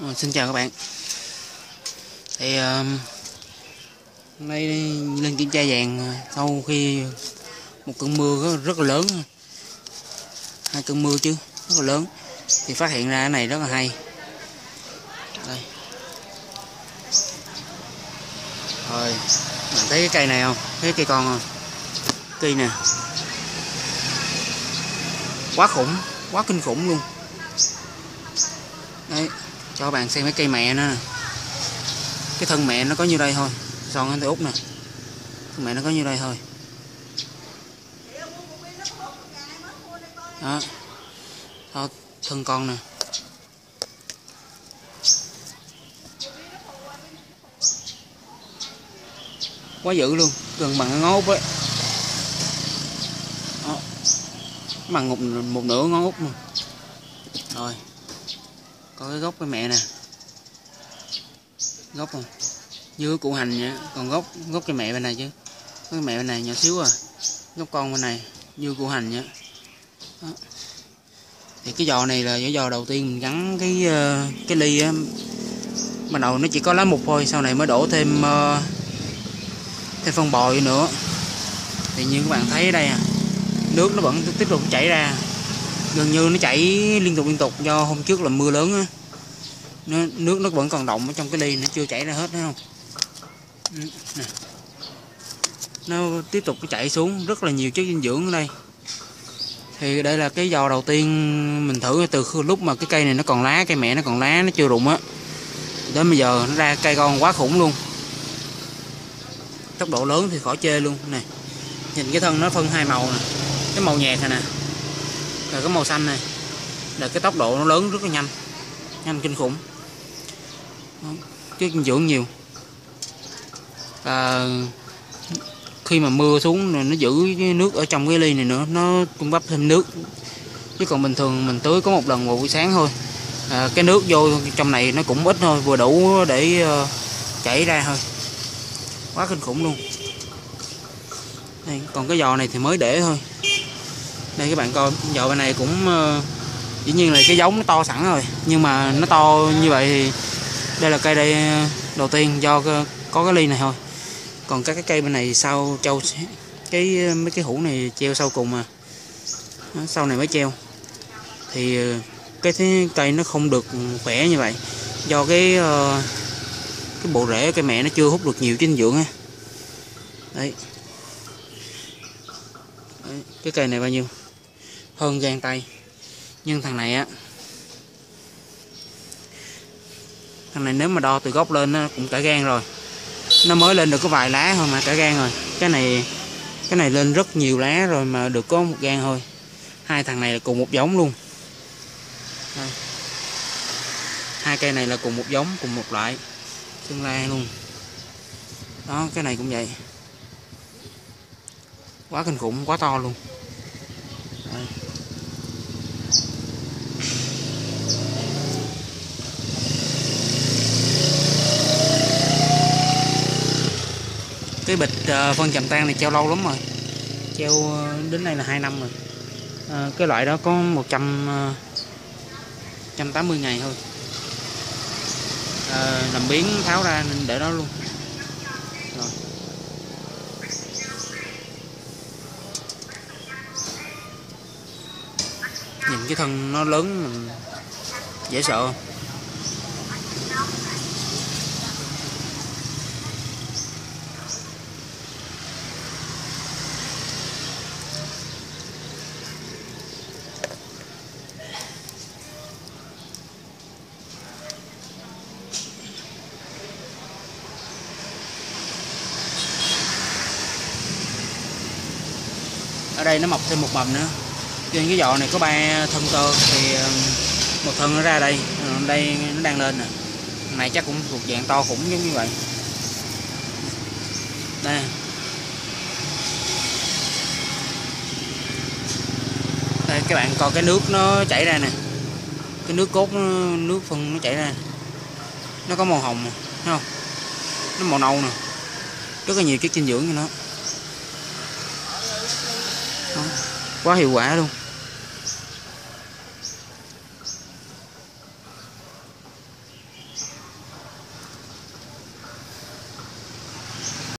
Ờ, xin chào các bạn. Thì uh, hôm nay lên kiểm tra vàng ờ, sau khi một cơn mưa rất, rất là lớn. Hai cơn mưa chứ rất là lớn. Thì phát hiện ra cái này rất là hay. Đây. Rồi bạn thấy cái cây này không? Thấy cây con không? Cây nè. Quá khủng quá kinh khủng luôn. Đấy cho bạn xem cái cây mẹ nó. Nè cái thân mẹ nó có như đây thôi. Son anh út nè. Thân mẹ nó có như đây thôi. Đó. Thôi thân con nè. Quá dữ luôn. Gần bằng cái ngón út ấy. Đó. bằng một, một nửa ngón út luôn rồi có cái gốc cái mẹ nè. Gốc không? Như củ hành vậy còn gốc gốc cái mẹ bên này chứ. Cái mẹ bên này nhỏ xíu à. Gốc con bên này, như củ hành vậy đó. thì cái giò này là cái giò đầu tiên mình gắn cái ờ, cái ly á. Ban đầu nó chỉ có lá mục thôi, sau này mới đổ thêm ờ, thêm phân bò nữa. Thì như các bạn thấy ở đây à nước nó vẫn tiếp tục chảy ra gần như nó chảy liên tục liên tục. Do hôm trước là mưa lớn á. Nó, nước nó vẫn còn động ở trong cái ly nó chưa chảy ra hết thấy không? Ừ, nè. nó tiếp tục chảy xuống rất là nhiều chất dinh dưỡng ở đây. Thì đây là cái giò đầu tiên mình thử từ lúc mà cái cây này nó còn lá cây mẹ nó còn lá nó chưa rụng á. Đến bây giờ nó ra cây con quá khủng luôn. Tốc độ lớn thì khỏi chê luôn. Nè nhìn cái thân nó phân hai màu nè. Cái màu nhạt này nè là cái màu xanh này. Là cái tốc độ nó lớn rất là nhanh. Nhanh kinh khủng. Cái dinh dưỡng nhiều. À, khi mà mưa xuống rồi nó giữ cái nước ở trong cái ly này nữa nó cung cấp thêm nước. Chứ còn bình thường mình tưới có một lần vào buổi sáng thôi. À, cái nước vô trong này nó cũng ít thôi vừa đủ để uh, chảy ra thôi. Quá kinh khủng luôn. Đây, còn cái giò này thì mới để thôi đây các bạn coi giò bên này cũng uh, dĩ nhiên là cái giống nó to sẵn rồi. Nhưng mà nó to như vậy thì đây là cây đây ờ, đầu tiên do có cái ly này thôi. Còn các cái cây bên này sau châu cái ờ, mấy cái hũ này treo sau cùng mà sau này mới treo. Thì cái cây nó không được khỏe như vậy. Do cái uh, cái bộ rễ cây mẹ nó chưa hút được nhiều dinh dưỡng á. Đấy. đấy cái cây này bao nhiêu? Hơn gan tay. Nhưng thằng này á, thằng này nếu mà đo từ gốc lên nó cũng cả gan rồi. Nó mới lên được có vài lá thôi mà, cả gan rồi. Cái này cái này lên rất nhiều lá rồi mà được có một gan thôi. Hai thằng này là cùng một giống luôn. Đây. hai cây này là cùng một giống, cùng một loại. Tương lai luôn. Đó, cái này cũng vậy. Quá kinh khủng, quá to luôn. Đây. cái bịch uh, phân chầm tan này treo lâu lắm rồi treo ờ, đến đây là hai năm rồi à, cái loại đó có 100 uh, 180 ngày thôi à, làm biến tháo ra nên để đó luôn rồi. Cái thân nó lớn, dễ sợ không? ở đây nó mọc thêm một mầm nữa trên cái giò này có ba thân tơ thì một thân nó ra đây ờ, đây nó đang lên nè. Này chắc cũng thuộc dạng to khủng giống như vậy. Đây. Đây các bạn coi cái nước nó chảy ra nè. Cái nước cốt nó, nước phân nó chảy ra. Nó có màu hồng nè thấy không? Nó màu nâu nè. Rất là nhiều chất dinh dưỡng cho nó. Quá hiệu quả luôn.